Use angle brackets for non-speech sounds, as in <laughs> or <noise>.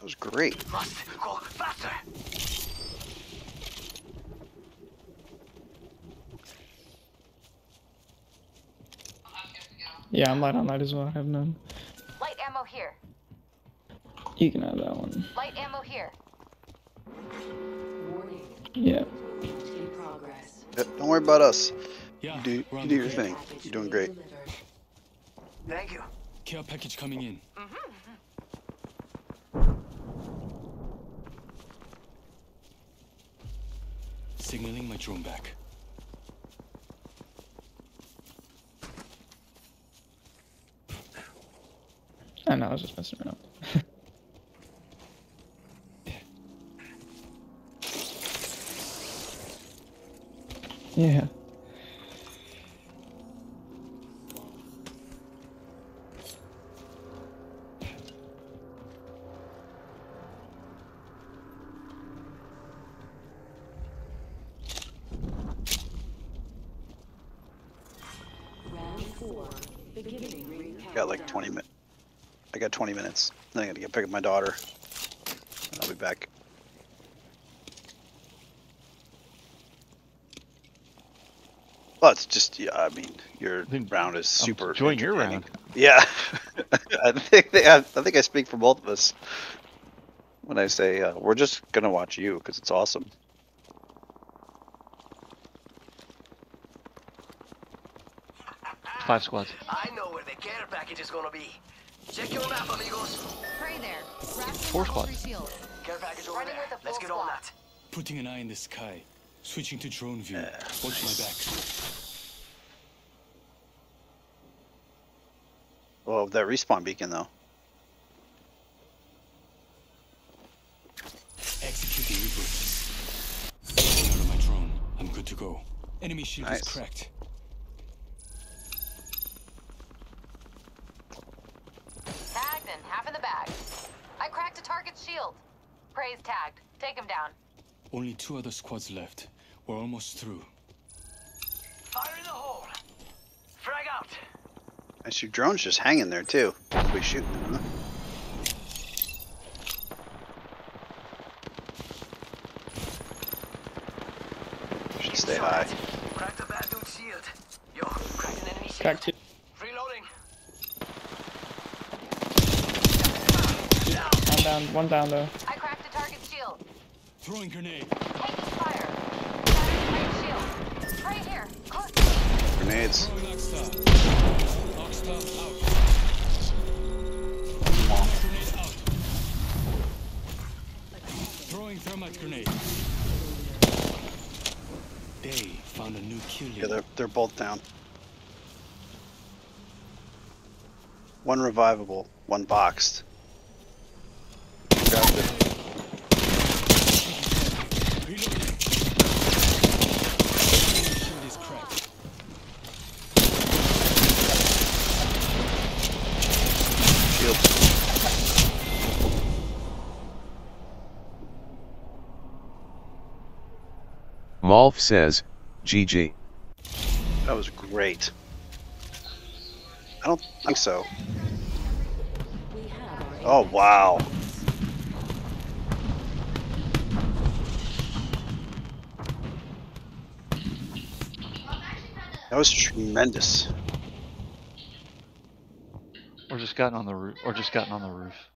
That was great. Must go faster. Yeah, I'm light on light as well. I have none. Light ammo here. You can have that one. Light ammo here. Warning. Yeah. In progress. Yep, Don't worry about us. Yeah, You do, you do your thing. You're doing great. Thank you. Care package coming in. Mm-hmm. Signaling my drone back. Oh, I know, I was just messing around. <laughs> yeah. Got like 20 minutes. I got 20 minutes. Then I gotta get pick up my daughter. And I'll be back. Well, it's just, yeah, I mean, your Then round is super. enjoying your entertaining. round. <laughs> Yeah. <laughs> I think they, I, I think I speak for both of us when I say uh, we're just gonna watch you because it's awesome. Five squads. I know where the care package is gonna be. Check your map, amigos. Pray there. Grab some Four level squads. Care package over Running there. with Let's full get on that. Putting an eye in the sky. Switching to drone view. Uh, Watch my back. Well, that respawn beacon though. Executing reboot. Getting out of my drone. I'm good to go. Enemy shield Nice. is cracked. Tagged and half in the bag. I cracked a target's shield. Prey's tagged. Take him down. Only two other squads left. We're almost through. Fire in the hole. Frag out. Nice, your drone's just hanging there too. We shooting, huh? Should stay high. Crack the bad dude's shield. Yo, cracked an enemy shield. Crack two. Down, one down though. I cracked a target's shield. Throwing grenade. Taking fire. Shield. Prey here. Close. Grenades. Throwing Arc Star. Oxstar out. Grenade out. Throwing thermite grenade. They found a new kill Yeah, they're, they're both down. One revivable, one boxed. Grabbed it. Reloading. Shield is cracked. Shield. Malf says, GG. That was great. I don't think so. We have our Oh, wow. That was tremendous. Or just gotten on the roof. Or just gotten on the roof.